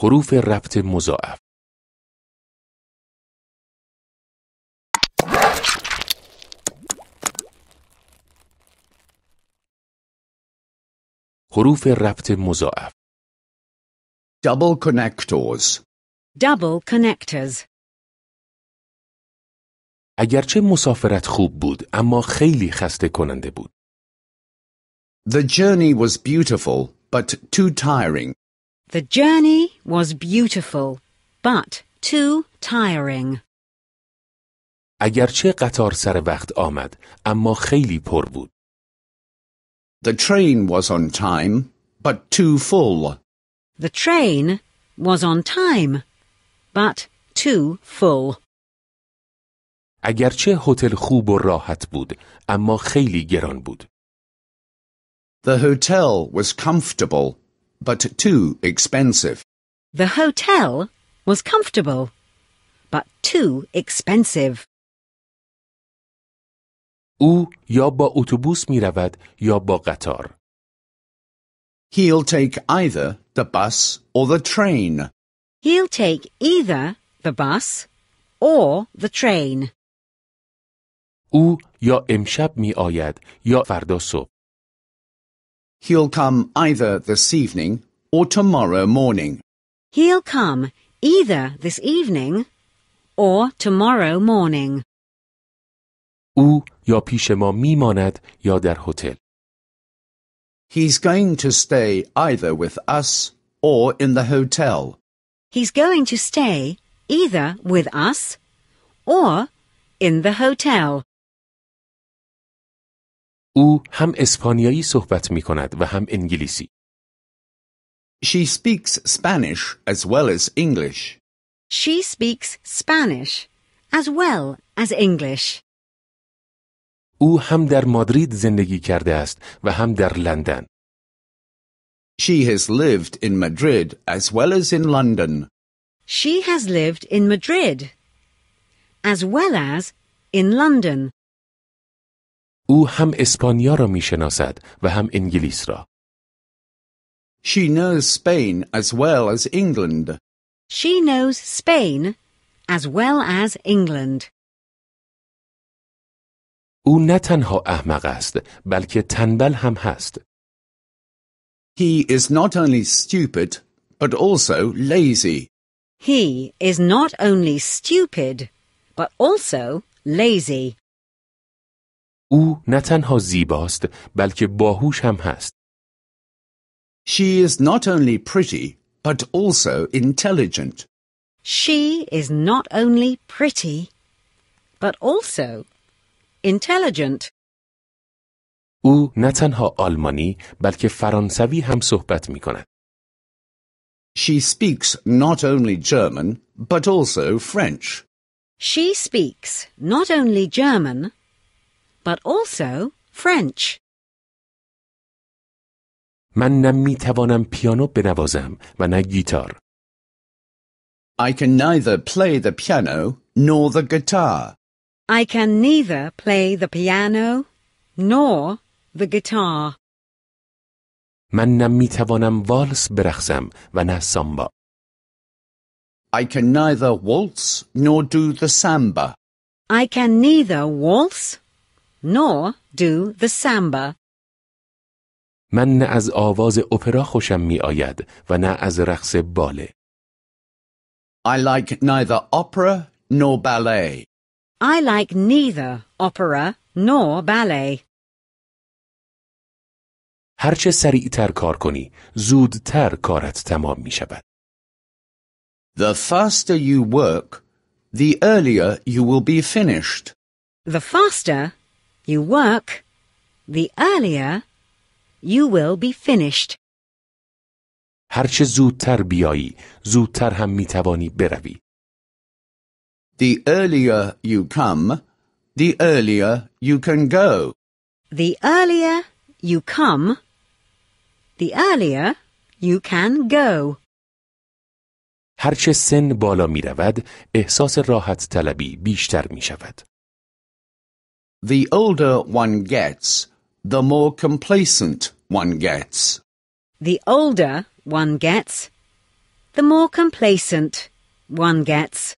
حروف ربط مضاعف حروف ربط مضاعف Double connectors. Double connectors. اگرچه مسافرت خوب بود اما خیلی خسته کننده بود. The journey was beautiful, but too tiring. The journey was beautiful, but too tiring. اگرچه قطار سر وقت آمد اما خیلی پر بود. The train was on time, but too full. The train was on time, but too full. اگرچه هتل خوب و راحت بود اما خیلی گران بود. The hotel was comfortable, but too expensive. The hotel was comfortable, but too expensive. او یا با اتوبوس می رود یا با قطار. He'll take either the bus or the train. He'll take either the bus or the train. او یا امشب می آید یا فردا صبح. He'll come either this evening or tomorrow morning. He'll come either this evening or tomorrow morning. او یا پیش ما می ماند یا در هتل. He's going to stay either with us or in the hotel. He's going to stay either with us or in the hotel. او هم اسپانیایی صحبت می کند و هم انگلیسی. She speaks Spanish as well as English. She speaks Spanish as well as English. او هم در مادرید زندگی کرده است و هم در لندن. She has lived in Madrid as well as in London. She has lived in Madrid as well as in London. او هم اسپانیا را می شناسد و هم انگلیس را. She knows Spain as well as England. She knows Spain as well as England. او نه تنها احمق است بلکه تنبل هم هست. He is not only stupid, but also lazy. He is not only stupid, but also lazy. او نه تنها زیباست بلکه باهوش هم هست. She is not only pretty, but also intelligent. She is not only pretty, but also intelligent. او نه تنها آلمانی بلکه فرانسوی هم صحبت می کند. She speaks not only German, but also French. She speaks not only German, but also French. من نه می توانم پیانو بنوازم و نه گیتار. I can neither play the piano nor the guitar. I can neither play the piano nor the guitar. من نه می توانم والس برقصم و نه سامبا. I can neither waltz nor do the samba. I can neither waltz nor do the samba. من نه از آواز اپرا خوشم می آید و نه از رقص باله. I like neither opera nor ballet. I like neither opera nor ballet. هرچه سریعتر کار کنی زودتر کارت تمام می شود. The faster you work, the earlier you will be finished. The faster you work, the earlier you will be finished. هرچه زودتر بیایی زودتر هم می توانی بروی. The earlier you come, the earlier you can go. The earlier you come, the earlier you can go. هرچه سن بالا می رود احساس راحت طلبی بیشتر می شود. The older one gets, the more complacent one gets. The older one gets, the more complacent one gets.